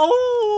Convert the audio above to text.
¡Oh!